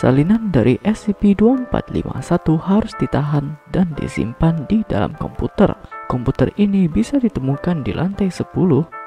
Salinan dari SCP-2451 harus ditahan dan disimpan di dalam komputer. Komputer ini bisa ditemukan di lantai 10,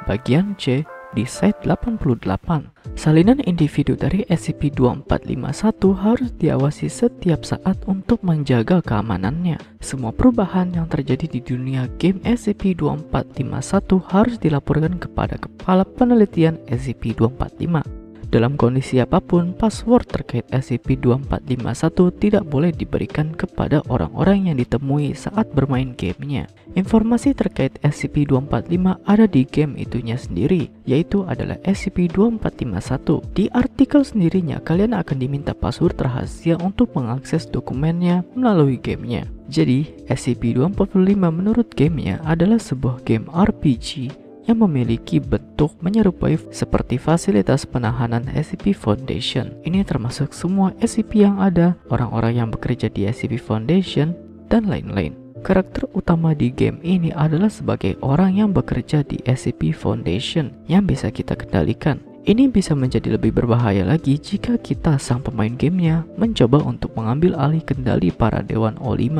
bagian C, di site 88. Salinan individu dari SCP-2451 harus diawasi setiap saat untuk menjaga keamanannya. Semua perubahan yang terjadi di dunia game SCP-2451 harus dilaporkan kepada Kepala Penelitian SCP-245. Dalam kondisi apa pun, password terkait SCP-2451 tidak boleh diberikan kepada orang-orang yang ditemui saat bermain gamenya. Informasi terkait SCP-245 ada di game itunya sendiri, yaitu adalah SCP-2451. Di artikel sendirinya, kalian akan diminta password rahasia untuk mengakses dokumennya melalui gamenya. Jadi, SCP-245 menurut gamenya adalah sebuah game RPG yang memiliki bentuk menyerupai seperti fasilitas penahanan SCP Foundation. Ini termasuk semua SCP yang ada, orang-orang yang bekerja di SCP Foundation, dan lain-lain. Karakter utama di game ini adalah sebagai orang yang bekerja di SCP Foundation yang bisa kita kendalikan. Ini bisa menjadi lebih berbahaya lagi jika kita sang pemain gamenya mencoba untuk mengambil alih kendali para Dewan O5.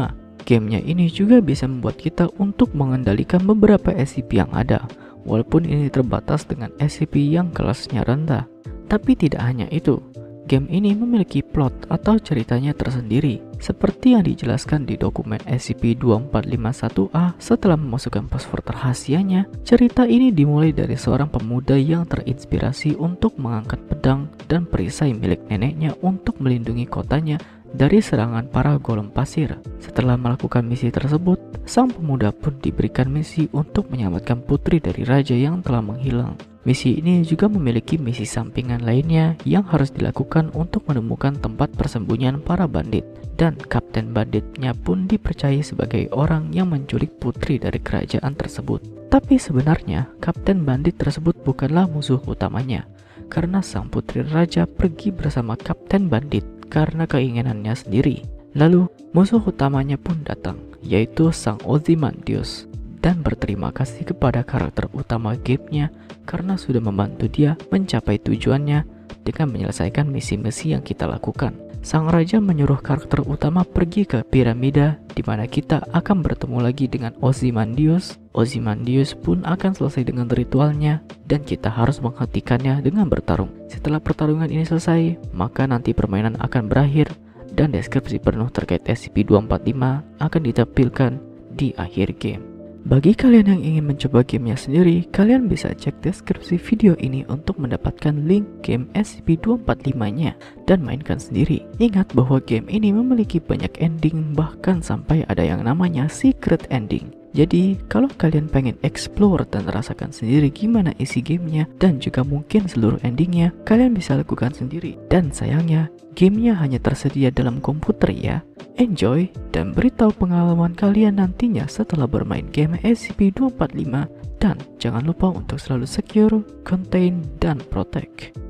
Gamenya ini juga bisa membuat kita untuk mengendalikan beberapa SCP yang ada, walaupun ini terbatas dengan SCP yang kelasnya rendah. Tapi tidak hanya itu, game ini memiliki plot atau ceritanya tersendiri, seperti yang dijelaskan di dokumen SCP-2451-A setelah memasukkan password rahasianya. Cerita ini dimulai dari seorang pemuda yang terinspirasi untuk mengangkat pedang dan perisai milik neneknya untuk melindungi kotanya dari serangan para golem pasir. Setelah melakukan misi tersebut, sang pemuda pun diberikan misi untuk menyelamatkan putri dari raja yang telah menghilang. Misi ini juga memiliki misi sampingan lainnya yang harus dilakukan untuk menemukan tempat persembunyian para bandit. Dan kapten banditnya pun dipercaya sebagai orang yang menculik putri dari kerajaan tersebut. Tapi sebenarnya, kapten bandit tersebut bukanlah musuh utamanya, karena sang putri raja pergi bersama kapten bandit karena keinginannya sendiri. Lalu, musuh utamanya pun datang, yaitu sang Ozymandias, dan berterima kasih kepada karakter utama gamenya karena sudah membantu dia mencapai tujuannya dengan menyelesaikan misi-misi yang kita lakukan. Sang raja menyuruh karakter utama pergi ke piramida di mana kita akan bertemu lagi dengan Ozymandias. Ozymandias pun akan selesai dengan ritualnya dan kita harus menghentikannya dengan bertarung. Setelah pertarungan ini selesai, maka nanti permainan akan berakhir dan deskripsi penuh terkait SCP-245 akan ditampilkan di akhir game. Bagi kalian yang ingin mencoba gamenya sendiri, kalian bisa cek deskripsi video ini untuk mendapatkan link game SCP-245-nya dan mainkan sendiri. Ingat bahwa game ini memiliki banyak ending bahkan sampai ada yang namanya secret ending. Jadi, kalau kalian pengen explore dan rasakan sendiri gimana isi gamenya dan juga mungkin seluruh endingnya, kalian bisa lakukan sendiri. Dan sayangnya, gamenya hanya tersedia dalam komputer ya. Enjoy dan beritahu pengalaman kalian nantinya setelah bermain game SCP-245 dan jangan lupa untuk selalu secure, contain, dan protect.